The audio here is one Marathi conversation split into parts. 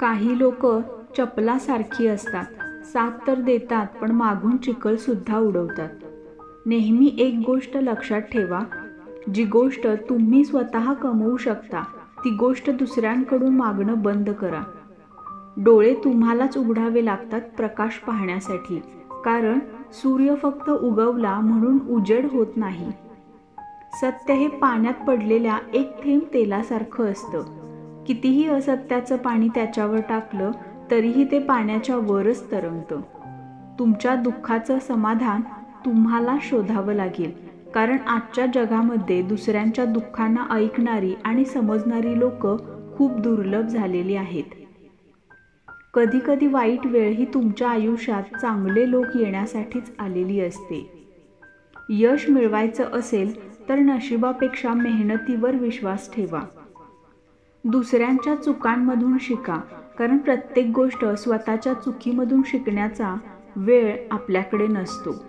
काही लोक चपलासारखी असतात. साथ तर देतात पण मागून चिखल सुद्धा उडवतात. नेहमी एक गोष्ट लक्षात ठेवा. जी गोष्ट तुम्ही स्वतः कमवू शकता ती गोष्ट दुसऱ्यांकडून मागणं बंद करा. डोळे तुम्हालाच उघडावे लागतात प्रकाश पाहण्यासाठी कारण सूर्य फक्त उगवला म्हणून उजेड होत नाही. सत्य हे पाण्यात पडलेल्या एक थेंब तेलासारखं असतं. कितीही असत्याचं पाणी त्याच्यावर टाकलं तरीही ते पाण्याच्या वरच तरंगतं. तुमच्या दुःखाचं समाधान तुम्हाला शोधावं लागेल कारण आजच्या जगामध्ये दुसऱ्यांच्या दुःखांना ऐकणारी आणि समजणारी लोक खूप दुर्लभ झालेली आहेत. कधीकधी वाईट वेळ ही तुमच्या आयुष्यात चांगले लोक येण्यासाठीच आलेली असते. यश मिळवायचं असेल तर नशिबापेक्षा मेहनतीवर विश्वास ठेवा. दुसऱ्यांच्या चुकांमधून शिका. कारण प्रत्येक गोष्ट स्वतःच्या चुकीमधून शिकण्याचा वेळ आपल्याकडे नसतो.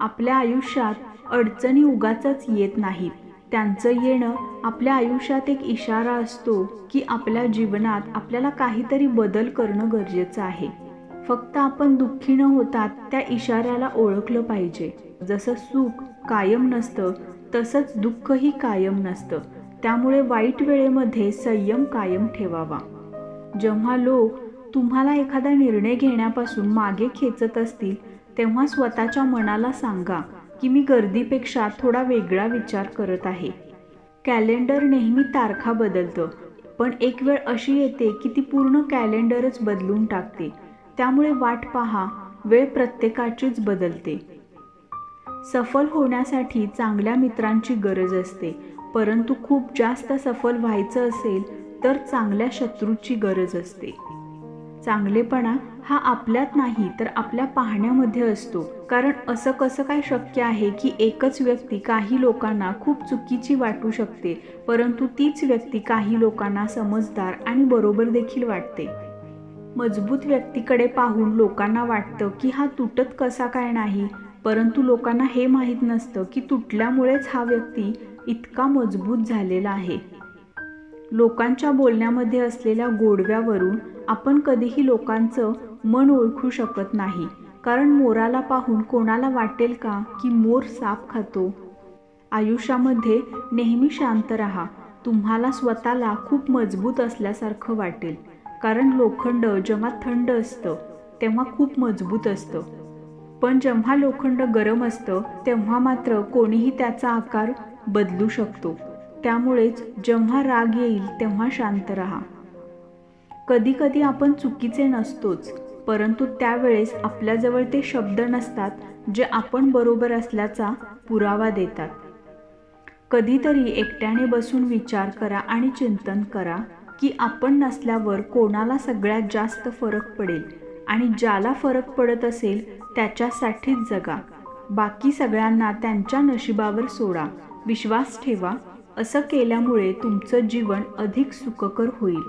आपल्या आयुष्यात अडचणी उगाच येत नाहीत. त्यांचं येणं आपल्या आयुष्यात एक इशारा असतो की आपल्या जीवनात आपल्याला काहीतरी बदल करणं गरजेचं आहे. फक्त आपण दुःखी न होता त्या इशाऱ्याला ओळखलं पाहिजे. जसं सुख कायम नसतं तसंच दुःखही कायम नसतं. त्यामुळे वाईट वेळेमध्ये संयम कायम ठेवावा. जेव्हा लोक तुम्हाला एखादा निर्णय घेण्यापासून मागे खेचत असतील तेव्हा स्वतःच्या मनाला सांगा की मी गर्दीपेक्षा थोडा वेगळा विचार करत आहे. कॅलेंडर नेहमी तारखा बदलतं पण एक वेळ अशी येते की ती पूर्ण कॅलेंडरच बदलून टाकते. त्यामुळे वाट पहा वेळ प्रत्येकाचीच बदलते. सफल होण्यासाठी चांगल्या मित्रांची गरज असते. परंतु खूप जास्त सफल व्हायचं असेल तर चांगल्या शत्रूची गरज असते. चांगलेपणा हा आपल्यात नाही तर आपल्या पाहण्यामध्ये असतो. कारण असं कसं काय शक्य आहे की एकच व्यक्ती काही लोकांना खूप चुकीची वाटू शकते परंतु तीच व्यक्ती काही लोकांना समजदार आणि बरोबर देखील वाटते. मजबूत व्यक्तीकडे पाहून लोकांना वाटतं की हा तुटत कसा काय नाही परंतु लोकांना हे माहीत नसतं की तुटल्यामुळेच हा व्यक्ती इतका मजबूत झालेला आहे. लोकांच्या बोलण्यामध्ये असलेल्या गोडव्यावरून आपण कधीही लोकांचं मन ओळखू शकत नाही. कारण मोराला पाहून कोणाला वाटेल का की मोर साप खातो? आयुष्यामध्ये नेहमी शांत राहा. तुम्हाला स्वतःला खूप मजबूत असल्यासारखं वाटेल. कारण लोखंड जेव्हा थंड असतं तेव्हा खूप मजबूत असतं. पण जेव्हा लोखंड गरम असतं तेव्हा मात्र कोणीही त्याचा आकार बदलू शकतो. त्यामुळेच जेव्हा राग येईल तेव्हा शांत राहा. कधीकधी आपण चुकीचे नसतोच परंतु त्यावेळेस आपल्याजवळ ते शब्द नसतात जे आपण बरोबर असल्याचा पुरावा देतात. कधीतरी एकट्याने बसून विचार करा आणि चिंतन करा की आपण नसल्यावर कोणाला सगळ्यात जास्त फरक पडेल आणि ज्याला फरक पडत असेल त्याच्यासाठीच जगा. बाकी सगळ्यांना त्यांच्या नशिबावर सोडा. विश्वास ठेवा असं केल्यामुळे तुमचं जीवन अधिक सुखकर होईल.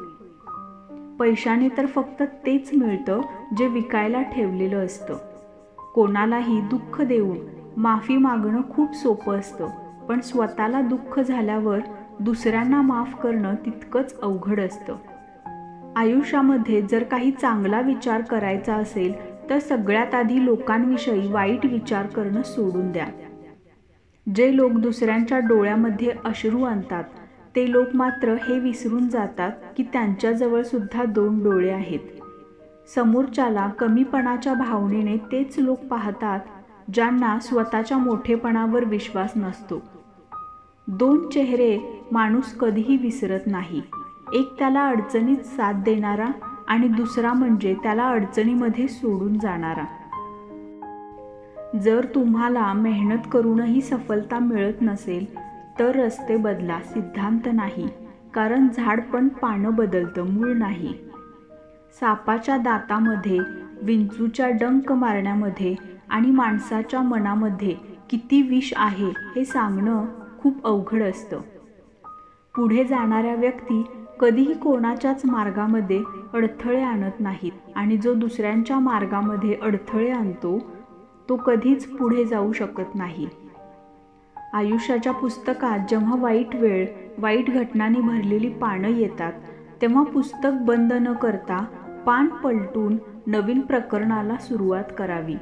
पैशाने तर फक्त तेच मिळतं जे विकायला ठेवलेलं असतं. कोणालाही दुःख देऊन माफी मागणं खूप सोपं असतं पण स्वतःला दुःख झाल्यावर दुसऱ्यांना माफ करणं तितकंच अवघड असतं. आयुष्यामध्ये जर काही चांगला विचार करायचा असेल तर सगळ्यात आधी लोकांविषयी वाईट विचार करणं सोडून द्या. जे लोक दुसऱ्यांच्या डोळ्यामध्ये अश्रू आणतात ते लोक मात्र हे विसरून जातात की त्यांच्याजवळ सुद्धा दोन डोळे आहेत. समोरच्याला कमीपणाच्या भावनेने तेच लोक पाहतात ज्यांना स्वतःच्या मोठेपणावर विश्वास नसतो. दोन चेहरे माणूस कधीही विसरत नाही. एक त्याला अडचणीत साथ देणारा आणि दुसरा म्हणजे त्याला अडचणीमध्ये सोडून जाणारा. जर तुम्हाला मेहनत करूनही सफलता मिळत नसेल तर रस्ते बदला सिद्धांत नाही कारण झाड पण पानं बदलतं मूळ नाही. सापाच्या दातामध्ये विंचूच्या डंक मारण्यामध्ये आणि माणसाच्या मनामध्ये किती विष आहे हे सांगणं खूप अवघड असतं. पुढे जाणाऱ्या व्यक्ती कधीही कोणाच्याच मार्गामध्ये अडथळे आणत नाहीत आणि जो दुसऱ्यांच्या मार्गामध्ये अडथळे आणतो तो कधीच पुढे जाऊ शकत नाही. आयुष्याच्या पुस्तकात जेव्हा वाईट वेळ वाईट घटनांनी भरलेली पानं येतात तेव्हा पुस्तक बंद न करता पान पलटून नवीन प्रकरणाला सुरुवात करावी.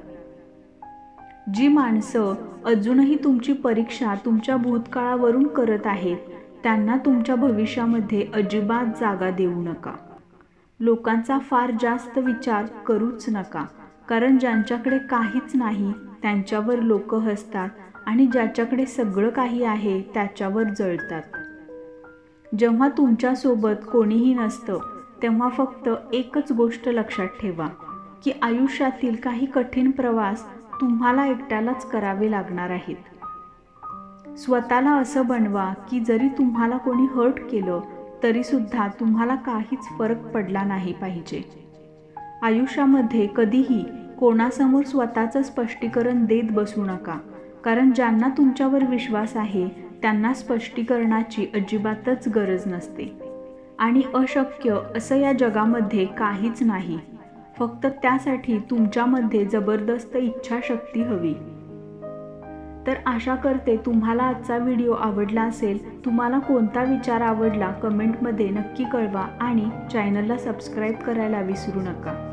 जी माणसं अजूनही तुमची परीक्षा तुमच्या भूतकाळावरून करत आहेत त्यांना तुमच्या भविष्यामध्ये अजिबात जागा देऊ नका. लोकांचा फार जास्त विचार करूच नका. कारण ज्यांच्याकडे काहीच नाही त्यांच्यावर लोक हसतात आणि ज्याच्याकडे सगळं काही आहे त्याच्यावर जळतात. जेव्हा तुमच्यासोबत कोणीही नसतं तेव्हा फक्त एकच गोष्ट लक्षात ठेवा की आयुष्यातील काही कठीण प्रवास तुम्हाला एकट्यालाच करावे लागणार आहेत. स्वतःला असं बनवा की जरी तुम्हाला कोणी हर्ट केलं तरीसुद्धा तुम्हाला काहीच फरक पडला नाही पाहिजे. आयुष्यामध्ये कधीही कोणासमोर स्वतःचं स्पष्टीकरण देत बसू नका. कारण ज्यांना तुमच्यावर विश्वास आहे त्यांना स्पष्टीकरणाची अजिबातच गरज नसते. आणि अशक्य असं या जगामध्ये काहीच नाही. फक्त त्यासाठी तुमच्यामध्ये जबरदस्त इच्छाशक्ती हवी. तर आशा करते तुम्हाला आजचा व्हिडिओ आवडला असेल. तुम्हाला कोणता विचार आवडला कमेंटमध्ये नक्की कळवा आणि चॅनलला सबस्क्राईब करायला विसरू नका.